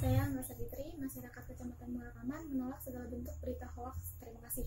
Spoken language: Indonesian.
Saya Mbak Fitri, masyarakat Kecamatan Muara menolak segala bentuk berita hoax. Terima kasih.